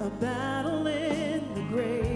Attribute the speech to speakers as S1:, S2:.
S1: a battle in the grave,